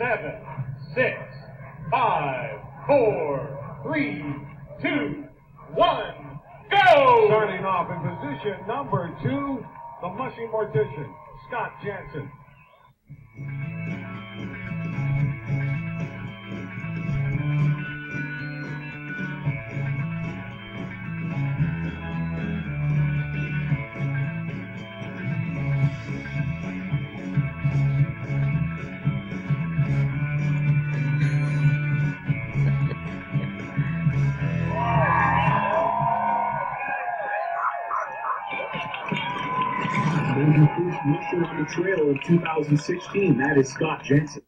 seven, six, five, four, three, two, one, go! Starting off in position number two, the mushy mortician, Scott Janssen. Your first musher on the trail of 2016. That is Scott Janssen.